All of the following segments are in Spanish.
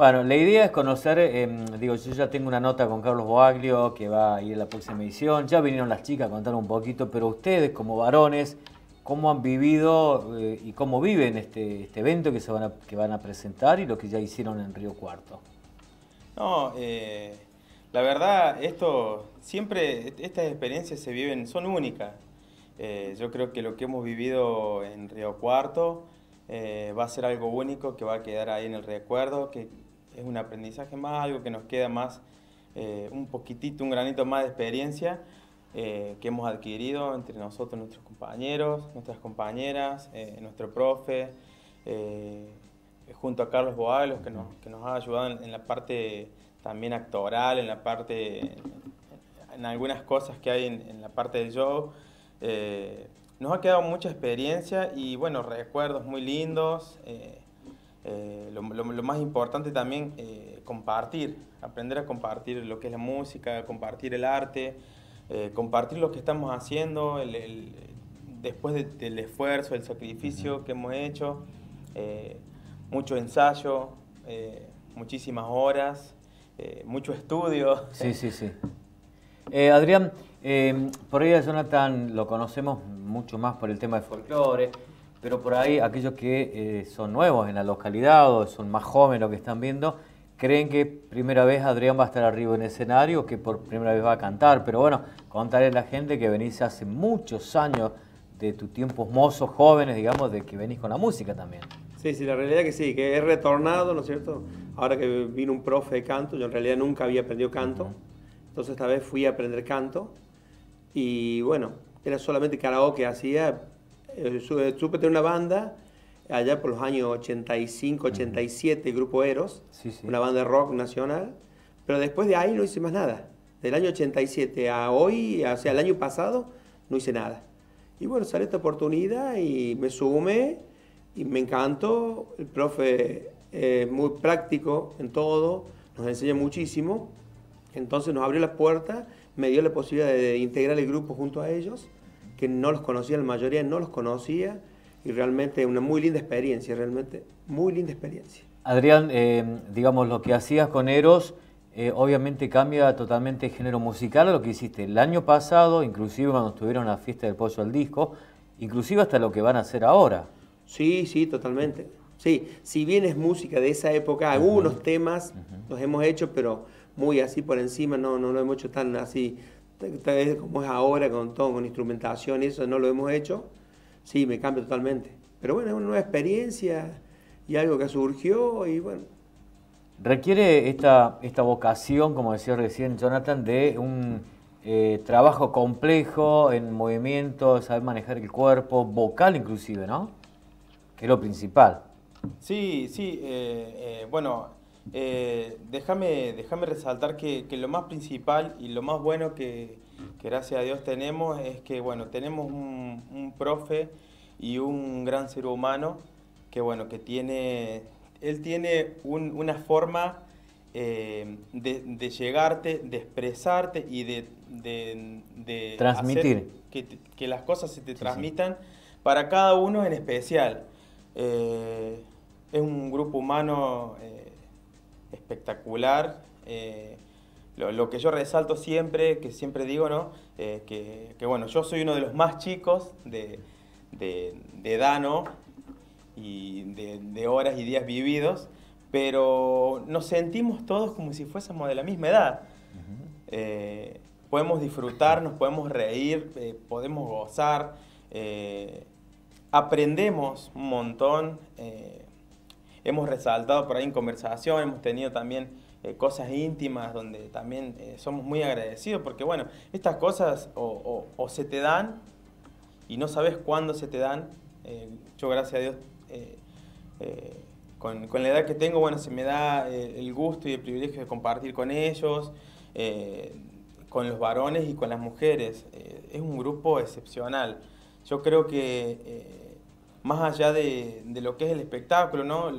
Bueno, la idea es conocer, em, digo, yo ya tengo una nota con Carlos Boaglio que va a ir a la próxima edición, ya vinieron las chicas a contar un poquito, pero ustedes como varones, ¿cómo han vivido eh, y cómo viven este, este evento que, se van a, que van a presentar y lo que ya hicieron en Río Cuarto? No, eh, la verdad, esto siempre, estas experiencias se viven, son únicas. Eh, yo creo que lo que hemos vivido en Río Cuarto va a ser algo único que va a quedar ahí en el recuerdo, que es un aprendizaje más, algo que nos queda más, eh, un poquitito, un granito más de experiencia eh, que hemos adquirido entre nosotros, nuestros compañeros, nuestras compañeras, eh, nuestro profe, junto a Carlos Boalos, que nos, que nos ha ayudado en, la parte también actoral, en la parte, en, algunas cosas que hay en, la parte del show. nos ha quedado mucha experiencia y bueno, recuerdos muy lindos. Eh, lo, más importante también, eh, compartir, aprender a compartir lo que es la música, compartir el arte, eh, compartir lo que estamos haciendo, después del esfuerzo, el sacrificio que hemos hecho, mucho ensayo, muchísimas horas, mucho estudio. Sí, sí, sí. Adrián, por ahí a Jonathan lo conocemos mucho más por el tema de folclore, pero por ahí aquellos que eh, son nuevos en la localidad o son más jóvenes lo que están viendo, creen que primera vez Adrián va a estar arriba en el escenario, que por primera vez va a cantar. Pero bueno, contarle a la gente que venís hace muchos años de tus tiempos mozos, jóvenes, digamos, de que venís con la música también. Sí, sí, la realidad que sí, que he retornado, ¿no es cierto? Ahora que vino un profe de canto, yo en realidad nunca había aprendido canto, entonces esta vez fui a aprender canto y bueno, era solamente karaoke hacía, supe tener una banda allá por los años 85, 87, Grupo Eros, una banda de rock nacional, pero después de ahí no hice más nada. Del año 87 a hoy, o sea, el año pasado, no hice nada. Y bueno, salió esta oportunidad y me sumé y me encantó. El profe es muy práctico en todo, nos enseña muchísimo. Entonces nos abrió las puertas, me dio la posibilidad de integrar el grupo junto a ellos que no los conocía, la mayoría no los conocía, y realmente una muy linda experiencia, realmente muy linda experiencia. Adrián, eh, digamos, lo que hacías con Eros, eh, obviamente cambia totalmente el género musical a lo que hiciste el año pasado, inclusive cuando estuvieron en la fiesta del pollo al disco, inclusive hasta lo que van a hacer ahora. Sí, sí, totalmente. Sí, si bien es música de esa época, algunos temas los hemos hecho, pero muy así por encima, no, no lo hemos hecho tan así tal vez como es ahora con todo, con instrumentación y eso no lo hemos hecho, sí, me cambia totalmente. Pero bueno, es una nueva experiencia y algo que surgió y bueno. Requiere esta, esta vocación, como decía recién Jonathan, de un eh, trabajo complejo en movimiento, saber manejar el cuerpo, vocal inclusive, ¿no? Que es lo principal. Sí, sí, eh, eh, bueno, eh, déjame, déjame resaltar que, lo más principal y lo más bueno que, gracias a Dios tenemos es que bueno, tenemos un, profe y un gran ser humano que bueno, que tiene, él tiene una forma eh, de, llegarte, de expresarte y de, transmitir. que, las cosas se te transmitan para cada uno en especial. Eh, es un grupo humano espectacular. Eh, lo, que yo resalto siempre, que siempre digo, ¿no? Eh, que, bueno, yo soy uno de los más chicos de, de, Dano y de, horas y días vividos, pero nos sentimos todos como si fuésemos de la misma edad. Eh, podemos disfrutar, nos podemos reír, podemos gozar, aprendemos un montón hemos resaltado por ahí en conversación, hemos tenido también eh, cosas íntimas donde también eh, somos muy agradecidos porque bueno, estas cosas o, se te dan y no sabes cuándo se te dan. Eh, yo gracias a Dios con, la edad que tengo, bueno, se me da el gusto y el privilegio de compartir con ellos, con los varones y con las mujeres. es un grupo excepcional. Yo creo que más allá de, lo que es el espectáculo, ¿no?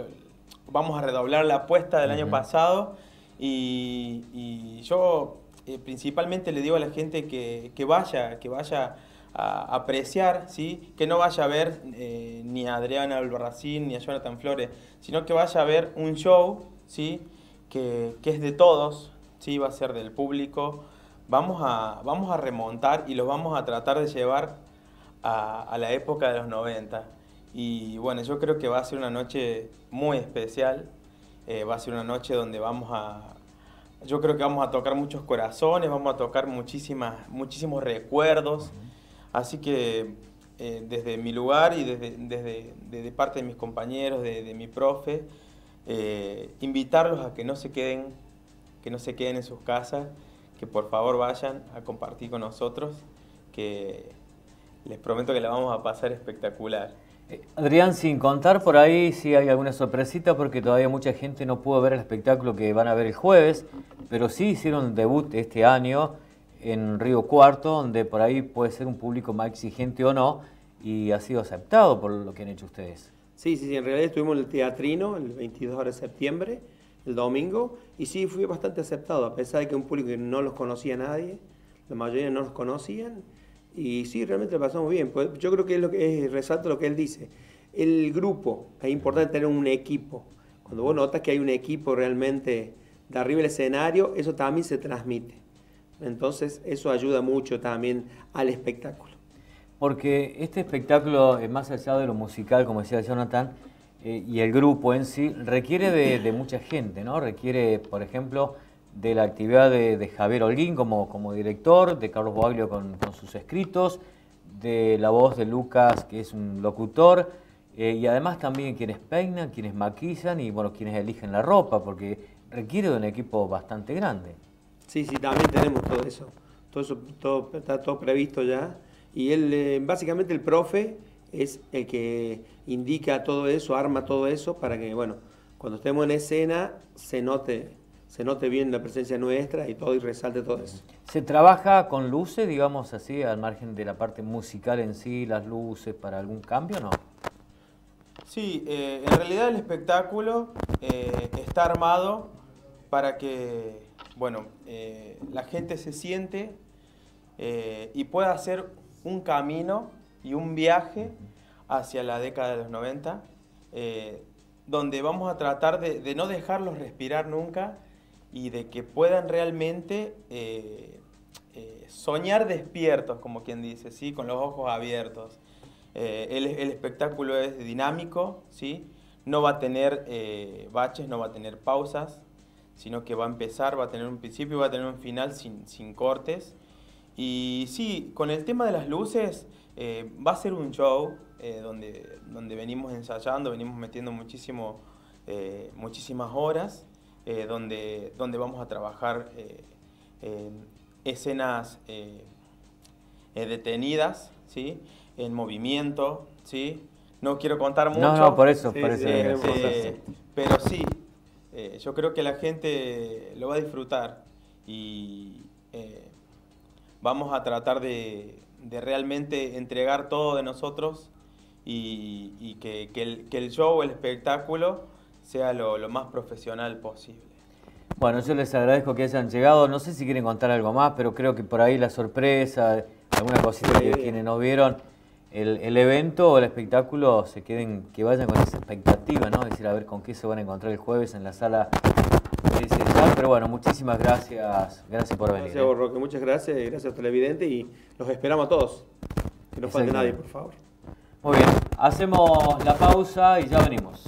vamos a redoblar la apuesta del año pasado y, yo eh, principalmente le digo a la gente que, vaya, que vaya a apreciar, ¿sí? que no vaya a ver eh, ni a Adriana Albarracín ni a Jonathan Flores, sino que vaya a ver un show ¿sí? que, que es de todos, ¿sí? va a ser del público. Vamos a, vamos a remontar y los vamos a tratar de llevar a, a la época de los 90. Y bueno, yo creo que va a ser una noche muy especial. Eh, va a ser una noche donde vamos a... Yo creo que vamos a tocar muchos corazones, vamos a tocar muchísimas, muchísimos recuerdos. Así que eh, desde mi lugar y desde, desde, desde, parte de mis compañeros, de, de mi profe, eh, invitarlos a que no se queden, que no se queden en sus casas, que por favor vayan a compartir con nosotros, que les prometo que la vamos a pasar espectacular. Eh, Adrián, sin contar por ahí si hay alguna sorpresita, porque todavía mucha gente no pudo ver el espectáculo que van a ver el jueves, pero sí hicieron debut este año en Río Cuarto, donde por ahí puede ser un público más exigente o no, y ha sido aceptado por lo que han hecho ustedes. Sí, sí, sí, en realidad estuvimos en el teatrino el 22 de septiembre, el domingo, y sí, fui bastante aceptado, a pesar de que un público que no los conocía nadie, la mayoría no los conocían, y sí, realmente lo pasamos bien. Pues yo creo que es lo que es, resalto lo que él dice. El grupo, es importante tener un equipo. Cuando vos notas que hay un equipo realmente de arriba del escenario, eso también se transmite. Entonces, eso ayuda mucho también al espectáculo. Porque este espectáculo, más allá de lo musical, como decía Jonathan, eh, y el grupo en sí, requiere de, mucha gente, ¿no? Requiere, por ejemplo, de la actividad de, Javier Holguín como, como, director, de Carlos Boaglio con, con, sus escritos, de la voz de Lucas, que es un locutor, eh, y además también quienes peinan, quienes maquillan y bueno, quienes eligen la ropa, porque requiere de un equipo bastante grande. Sí, sí, también tenemos todo eso. Todo eso todo, está todo previsto ya. Y él, eh, básicamente el profe es el que indica todo eso, arma todo eso para que, bueno, cuando estemos en escena se note se note bien la presencia nuestra y todo y resalte todo eso. ¿Se trabaja con luces, digamos así, al margen de la parte musical en sí, las luces, para algún cambio o no? Sí, eh, en realidad el espectáculo eh, está armado para que, bueno, eh, la gente se siente y pueda hacer un camino y un viaje hacia la década de los 90, donde vamos a tratar de, de no dejarlos respirar nunca, y de que puedan realmente eh, eh, soñar despiertos, como quien dice, ¿sí? con los ojos abiertos. Eh, el, el, espectáculo es dinámico, ¿sí? no va a tener eh, baches, no va a tener pausas, sino que va a empezar, va a tener un principio va a tener un final sin, sin cortes. Y sí, con el tema de las luces, eh, va a ser un show donde, donde venimos ensayando, venimos metiendo muchísimo, muchísimas horas eh, donde, donde vamos a trabajar eh, escenas eh, detenidas, ¿sí? en movimiento, ¿sí? No quiero contar mucho. No, no, por eso, sí, por eso. pero sí, yo creo que la gente lo va a disfrutar y vamos a tratar de, de, realmente entregar todo de nosotros y, y que, que, el, que, el, show, el espectáculo, sea lo, lo, más profesional posible. Bueno, yo les agradezco que hayan llegado. No sé si quieren contar algo más, pero creo que por ahí la sorpresa, alguna cosita que quienes no vieron el, el, evento o el espectáculo se queden, que vayan con esa expectativa, ¿no? Es decir, a ver con qué se van a encontrar el jueves en la sala presidencial. Pero bueno, muchísimas gracias, gracias por venir. Gracias, ¿eh? Roque, muchas gracias, gracias televidente y los esperamos a todos. Que no falte nadie, por favor. Muy bien, hacemos la pausa y ya venimos.